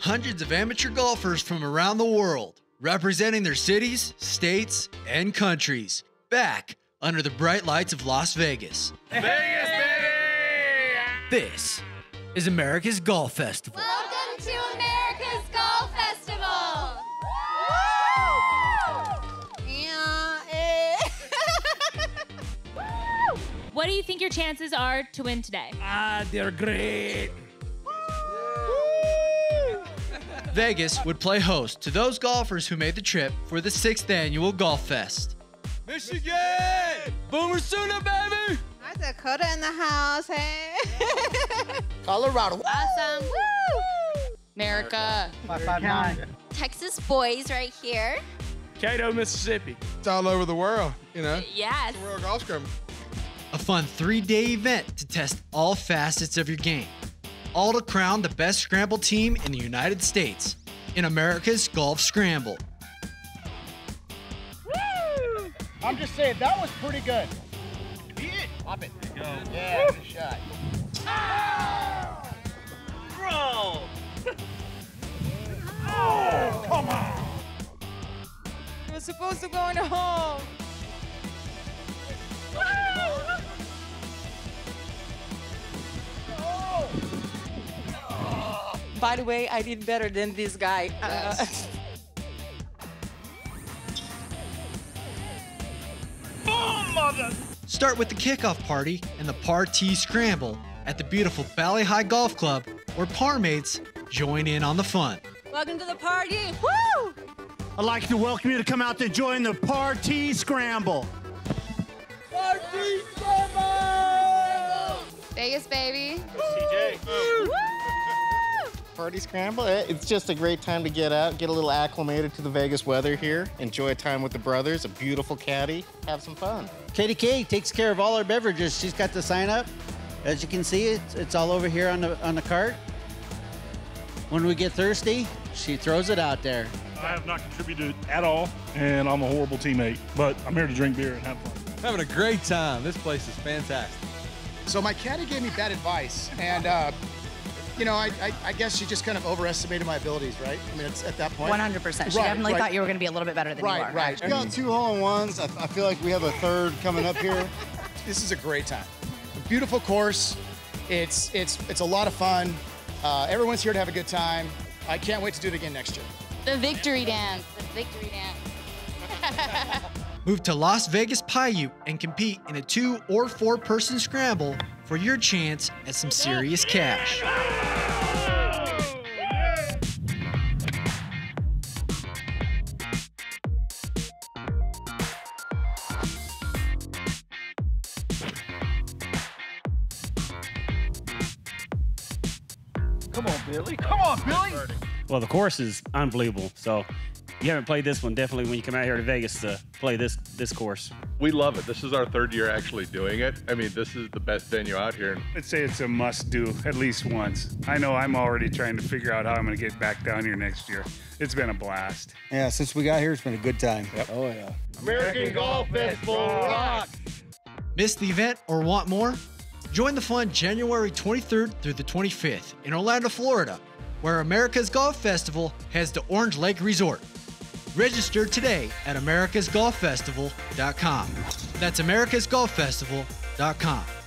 hundreds of amateur golfers from around the world, representing their cities, states, and countries, back under the bright lights of Las Vegas. Vegas, baby! This is America's Golf Festival. Welcome to America's Golf Festival! What do you think your chances are to win today? Ah, they're great. Vegas would play host to those golfers who made the trip for the sixth annual Golf Fest. Michigan! Boomer Sooner, baby! Hi, Dakota in the house. Hey. Colorado. Awesome! America. Texas boys right here. Cato, Mississippi. It's all over the world, you know. Yes. World Golf Scramble. A fun three day event to test all facets of your game. All to crown the best scramble team in the United States in America's Golf Scramble. I'm just saying, that was pretty good. Beat it. Pop it. Go. Yeah, good shot. Bro! We're supposed to go in home. By the way, I did better than this guy. Uh, Start with the kickoff party and the Par T Scramble at the beautiful Valley High Golf Club, where par mates join in on the fun. Welcome to the party. Woo! I'd like to welcome you to come out to join the Party Scramble. Party Scramble! Vegas, baby. Party scramble. Eh, It's just a great time to get out, get a little acclimated to the Vegas weather here, enjoy a time with the brothers, a beautiful caddy, have some fun. Katie K takes care of all our beverages. She's got the sign up. As you can see, it's, it's all over here on the on the cart. When we get thirsty, she throws it out there. I have not contributed at all, and I'm a horrible teammate, but I'm here to drink beer and have fun. Having a great time. This place is fantastic. So my caddy gave me bad advice, and uh, you know, I, I, I guess she just kind of overestimated my abilities, right? I mean, it's at that point. 100%. She Right, definitely right. thought you were going to be a little bit better than you Right, are. right. We got two hole in ones. I, I feel like we have a third coming up here. This is a great time. A beautiful course. It's it's it's a lot of fun. Uh, everyone's here to have a good time. I can't wait to do it again next year. The victory dance. The victory dance. Move to Las Vegas Paiute and compete in a two or four person scramble for your chance at some serious cash. Come on, Billy. Come on, Billy! Well, the course is unbelievable. So, you haven't played this one, definitely when you come out here to Vegas to play this this course. We love it. This is our third year actually doing it. I mean, this is the best venue out here. I'd say it's a must do at least once. I know I'm already trying to figure out how I'm going to get back down here next year. It's been a blast. Yeah, since we got here, it's been a good time. Yep. Oh, yeah. American Golf Festival rock! Missed the event or want more? Join the fun January 23rd through the 25th in Orlando, Florida, where America's Golf Festival has the Orange Lake Resort. Register today at americasgolffestival.com. That's americasgolffestival.com.